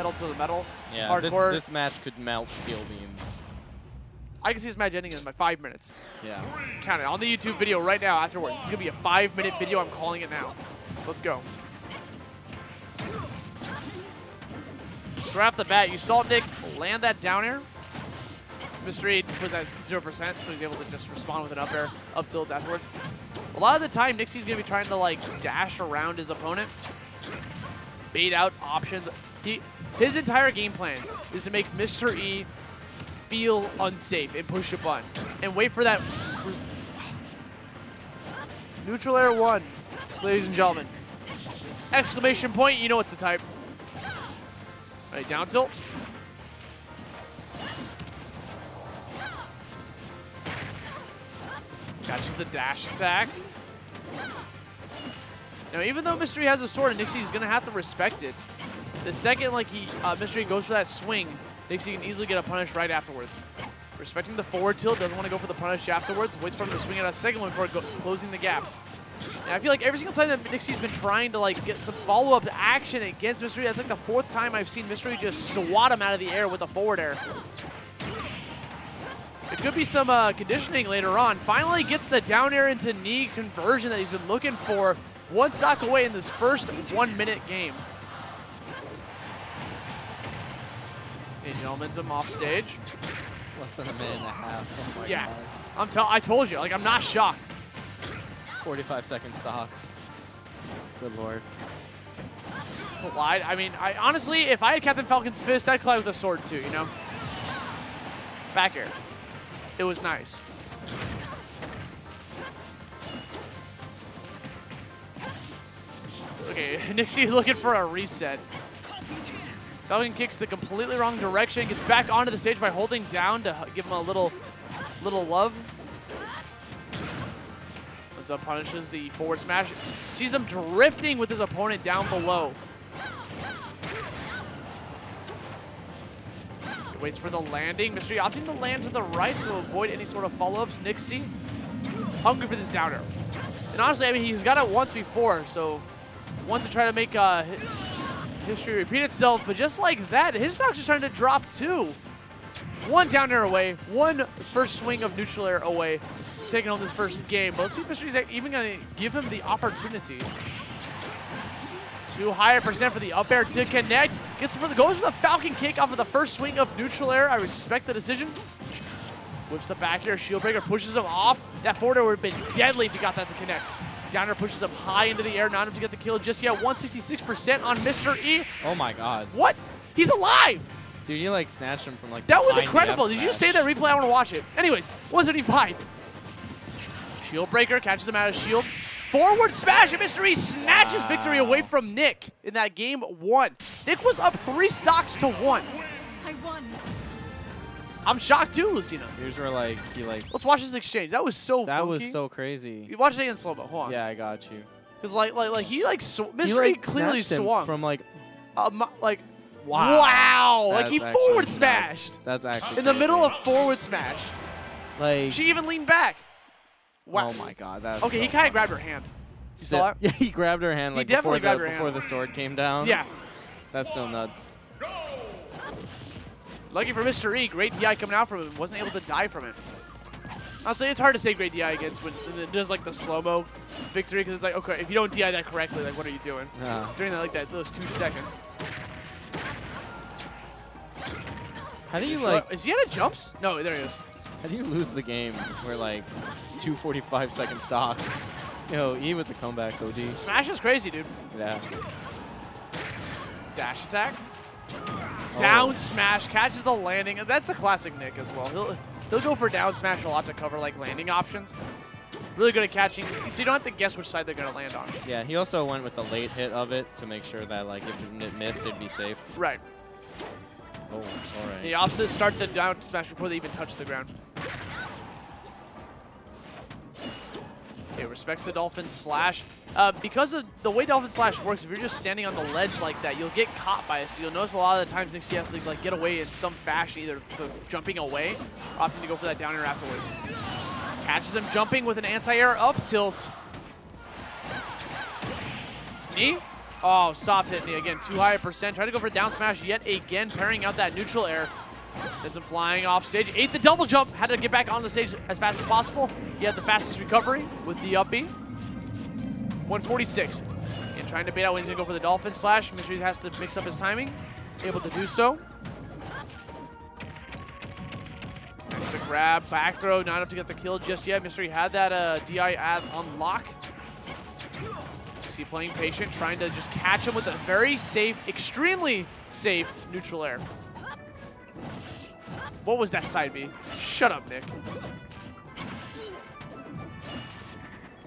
pedal to the metal. Yeah, this, hardcore. this match could melt steel beams. I can see this match ending in like five minutes. Yeah. Count it on the YouTube video right now afterwards. It's gonna be a five minute video. I'm calling it now. Let's go. So right off the bat, you saw Nick land that down air. Mystery was at 0%, so he's able to just respond with an up air, up tilt afterwards. A lot of the time, Nick C's going to be trying to like dash around his opponent, bait out options. He, His entire game plan is to make Mr. E feel unsafe and push a button and wait for that. Neutral air one, ladies and gentlemen. Exclamation point, you know what to type. All right, down tilt. Catches the dash attack. Now, even though Mystery has a sword, Nick C is going to have to respect it. The second like he uh, Mystery goes for that swing, Nick C can easily get a punish right afterwards. Respecting the forward tilt, doesn't want to go for the punish afterwards, waits for him to swing at a second one before closing the gap. And I feel like every single time that Nick C's been trying to like get some follow-up action against Mystery, that's like the fourth time I've seen Mystery just swat him out of the air with a forward air. It could be some uh, conditioning later on. Finally gets the down air into knee conversion that he's been looking for. One stock away in this first one-minute game. Hey, gentlemen's him off stage. Less than a minute and a half. Oh Yeah. God. I'm tell I told you, like I'm not shocked. 45 second stocks. Good lord. Collide. I mean, I honestly, if I had Captain Falcon's fist, I'd collide with a sword too, you know? Back air. It was nice. Okay, Nick C looking for a reset. Falcon kicks the completely wrong direction, gets back onto the stage by holding down to give him a little, little love. Up punishes the forward smash. Sees him drifting with his opponent down below. He waits for the landing. Mystery opting to land to the right to avoid any sort of follow-ups. Nick C, hungry for this down air. And honestly, I mean, he's got it once before, so wants to try to make uh, history repeat itself. But just like that, his stocks are starting to drop too. One down air away, one first swing of neutral air away, taking on this first game. But let's see if Mr. E's even going to give him the opportunity. Too high a percent for the up air to connect. Gets for the goes for the Falcon kick off of the first swing of neutral air. I respect the decision. Whips the back air, shield breaker pushes him off. That forward air would have been deadly if he got that to connect. Down air pushes him high into the air, not enough to get the kill just yet. 166% on Mr. E. Oh my god. What? He's alive! Dude, you like snatched him from like That was incredible. Did you smash. say that replay? I want to watch it. Anyways, 175. Shield breaker catches him out of shield. Forward smash, and Mr. E snatches victory away from Nick in that game one. Nick was up three stocks to one. I won. I'm shocked too, Lucina. Here's where like he like Let's watch this exchange. That was so that was so crazy. You watch it again in slow mo. Hold on. Yeah, I got you. Because like, like, like he like sw- He, Mr. E like, clearly swung from like Uh, like wow. wow, like he forward smashed That's actually in the middle of forward smash. like She even leaned back. Wow. Oh my god, that's Okay, so he kind of grabbed her hand. You saw that? Yeah, he grabbed her hand He like definitely before, grabbed the, her before hand. the sword came down. Yeah. That's still nuts. Lucky for Mr. E, great DI coming out from him. Wasn't able to die from it. Honestly, it's hard to say great DI against when it does like the slow-mo victory because it's like, okay, if you don't DI that correctly, like what are you doing? Yeah. During that like that those two seconds. How do you like Is he out of jumps? No, there he is. how do you lose the game where like two 45 second stocks? Yo, E with the comebacks, OG. Smash is crazy, dude. Yeah. Dash attack. Oh. Down smash catches the landing. That's a classic Nick as well. He'll he'll go for down smash a lot to cover like landing options. Really good at catching, so you don't have to guess which side they're gonna land on. Yeah, he also went with the late hit of it to make sure that like if it missed, it'd be safe. Right. Oh, all right. The opposite start the down smash before they even touch the ground. Okay, respects the Dolphin Slash. Uh, because of the way Dolphin Slash works, if you're just standing on the ledge like that, you'll get caught by it. So you'll notice a lot of the times Nick C has to like get away in some fashion, either jumping away or opting to go for that down air afterwards. Catches him jumping with an anti-air up tilt. Knee? Oh, soft hit knee again. Too high a percent. Try to go for a down smash yet again, pairing out that neutral air. Sends him flying off stage. Ate the double jump. Had to get back on the stage as fast as possible. He had the fastest recovery with the up B. 146. And trying to bait out when he's going to go for the dolphin slash. Mystery has to mix up his timing. Able to do so. Nice a grab, back throw, not enough to get the kill just yet. Mystery had that uh, DI ad on lock. See playing patient, trying to just catch him with a very safe, extremely safe neutral air. What was that side B? Shut up, Nick.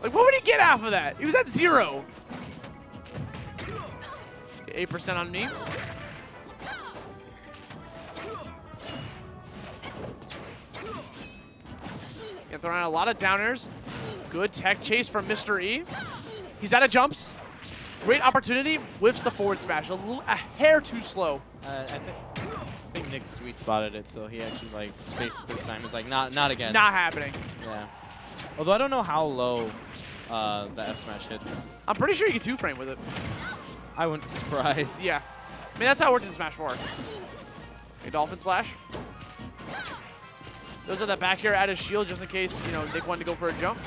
Like, what would he get off of that? He was at zero. 8% on me. And throwing out a lot of down airs. Good tech chase from Mr. E. He's out of jumps. Great opportunity. Whiffs the forward smash. a hair too slow. Uh, I think I think Nick sweet spotted it, so he actually like spaced it this time. He's like, not not again. Not happening. Yeah. Although I don't know how low uh, the F smash hits. I'm pretty sure you can two frame with it. I wouldn't be surprised. Yeah. I mean, that's how it worked in Smash 4. A Dolphin Slash. Those are that back air at his shield just in case, you know, Nick wanted to go for a jump.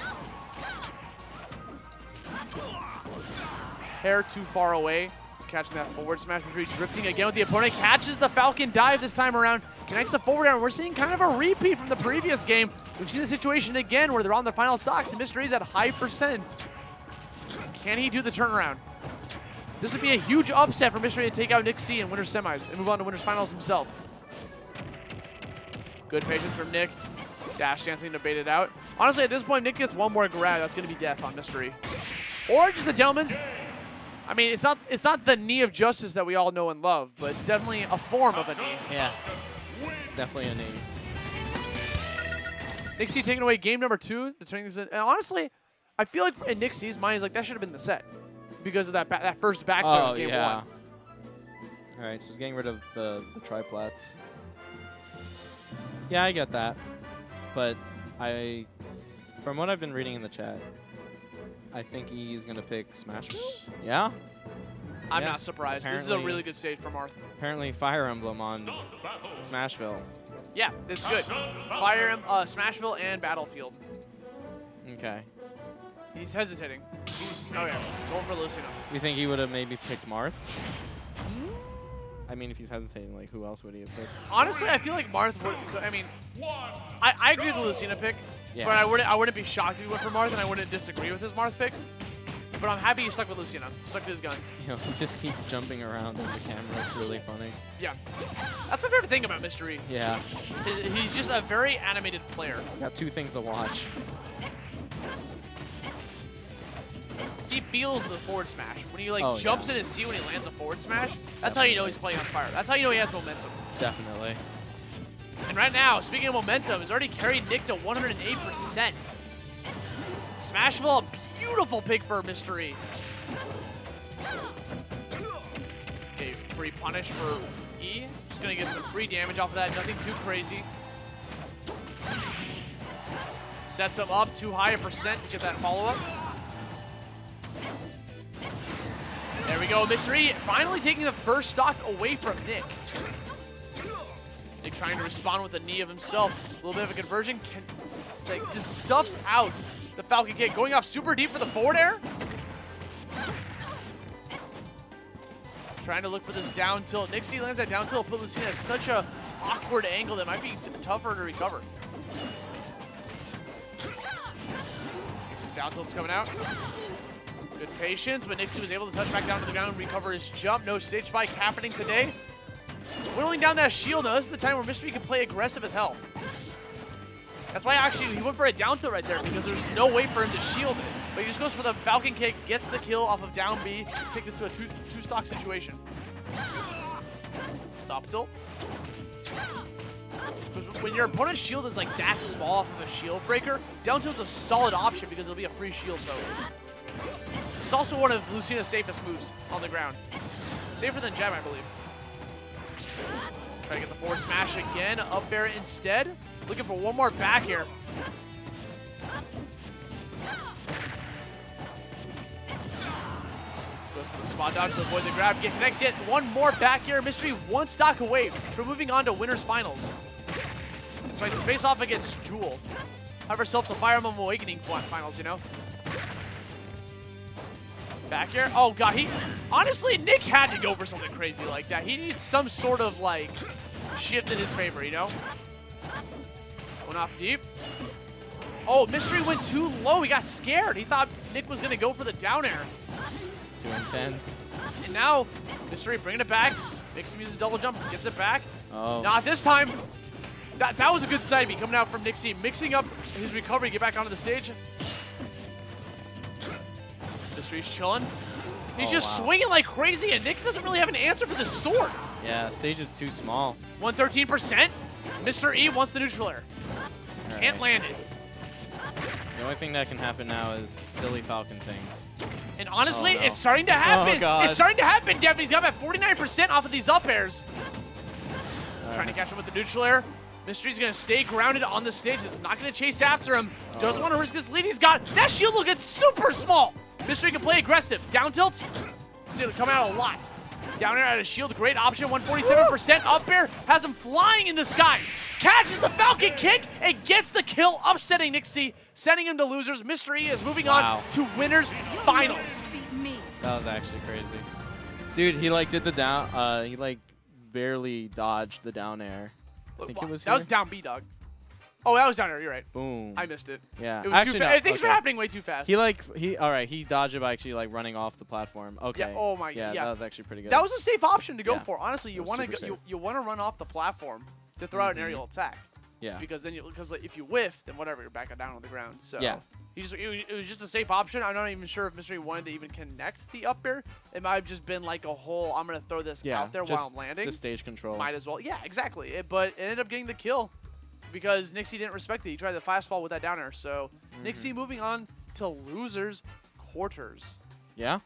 Hair too far away. Catching that forward smash. Mystery drifting again with the opponent. Catches the Falcon dive this time around. Connects the forward air. And we're seeing kind of a repeat from the previous game. We've seen the situation again where they're on the final stocks and Mr. E's at high percent. Can he do the turnaround? This would be a huge upset for Mystery to take out Nick C in Semis and move on to Winners Finals himself. Good patience from Nick. Dash dancing to bait it out. Honestly, at this point, Nick gets one more grab. That's going to be death on Mystery. Or just the gentleman's. I mean, it's not it's not the knee of justice that we all know and love, but it's definitely a form of a knee. Yeah. It's definitely a name. Nick C taking away game number two, the turning this in. And honestly, I feel like in Nick C's mind, he's like, that should have been the set because of that ba that first back throw Oh in game yeah. one. All right, so he's getting rid of the, the triplets. Yeah, I get that, but I, from what I've been reading in the chat, I think he's gonna pick Smash. Yeah. I'm Yeah, not surprised. This is a really good stage from Arth. Apparently, Fire Emblem on Smashville. Yeah, it's good. Fire Em- uh, Smashville and Battlefield. Okay. He's hesitating. Oh yeah, going for Lucina. You think he would have maybe picked Marth? I mean, if he's hesitating, like who else would he have picked? Honestly, I feel like Marth would. I mean, I, I agree with the Lucina pick, Yeah. but I wouldn't I wouldn't be shocked if he went for Marth, and I wouldn't disagree with his Marth pick. But I'm happy he stuck with Lucina. Stuck to his guns. You know, he just keeps jumping around in the camera. It's really funny. Yeah, that's my favorite thing about Mystery. Yeah. He's just a very animated player. Got two things to watch. He feels the forward smash when he like Oh, jumps yeah. in his seat when he lands a forward smash. That's how you know he's playing on fire. That's how you know he has momentum. Definitely. And right now, speaking of momentum, he's already carried Nick to 108%. Smashville, a beautiful pick for Mystery. Okay, free punish for E. Just gonna get some free damage off of that, nothing too crazy. Sets him up too high a percent to get that follow-up. There we go, Mystery finally taking the first stock away from Nick. Nick trying to respond with a knee of himself. A little bit of a conversion. Can, like, just stuffs out the Falcon kick. Going off super deep for the forward air. Trying to look for this down tilt. Nick C lands that down tilt. Put Lucina at such a awkward angle that might be tougher to recover. Some down tilts coming out. Good patience, but Nick C was able to touch back down to the ground and recover his jump. No stage spike happening today. Whittling down that shield, though, this is the time where Mystery can play aggressive as hell. That's why actually he went for a down tilt right there because there's no way for him to shield it. But he just goes for the Falcon kick, gets the kill off of down B, take this to a two, two stock situation. The up tilt. Because when your opponent's shield is like that small off of a shield breaker, down tilt's a solid option because it'll be a free shield throw. It's also one of Lucina's safest moves on the ground. Safer than Jab, I believe. Try to get the forward smash again. Up there instead. Looking for one more back air. Go for the spot dodge to avoid the grab. Get connects yet one more back air. Mystery one stock away from moving on to winners finals. It's like face off against Jewel. Have ourselves a Fire Emblem Awakening finals, you know? Back air. Oh, God. He Honestly, Nick had to go for something crazy like that. He needs some sort of, like, shift in his favor, you know? Went off deep. Oh, Mystery went too low. He got scared. He thought Nick was going to go for the down air. It's too intense. And now, Mystery bringing it back. Makes him use his double jump. Gets it back. Oh. Not this time. That, that was a good side B coming out from Nick C. Mixing up his recovery get back onto the stage. Mr. E's chilling. He's Oh, just wow. swinging like crazy, and Nick doesn't really have an answer for the sword. Yeah, stage is too small. 113%. Mr. E wants the neutral air. All Can't right. land it. The only thing that can happen now is silly Falcon things. And honestly, Oh, no. it's starting to oh, happen. God. It's starting to happen, Devin. He's got about 49% off of these up airs. Trying to catch him with the neutral air. Mr. E's going to stay grounded on the stage. It's not going to chase after him. Oh. Doesn't want to risk his lead. He's got that shield looking super small. Mystery can play aggressive. Down tilt. It's going to come out a lot. Down air out of shield. Great option. 147% up air. Has him flying in the skies. Catches the Falcon kick and gets the kill, upsetting Nick C, sending him to losers. Mystery is moving Wow. on to winners finals. That was actually crazy. Dude, he like did the down, uh, he like barely dodged the down air. I think it was that was down B dog. Oh, that was down air. You're right. Boom. I missed it. yeah. It was actually, too no, fast. Things were happening way too fast. He like he all right. He dodged it by actually like running off the platform. Okay. oh my- Yeah, yeah. that was actually pretty good. that was a safe option to go Yeah. for. Honestly, you want to you, you want to run off the platform to throw out an Mhm. aerial attack yeah. because then you because like, if you whiff, then whatever, you're back down on the ground. So Yeah. He just, it, was- it was just a safe option. I'm not even sure if Mystery wanted to even connect the up air. It might have just been like a whole, I'm going to throw this Yeah. out there just, while I'm landing. Just stage control. Might as well. Yeah, exactly. It, but it ended up getting the kill because Nick C didn't respect it. He tried the fast fall with that down air. So Mm-hmm. Nick C moving on to losers quarters. Yeah.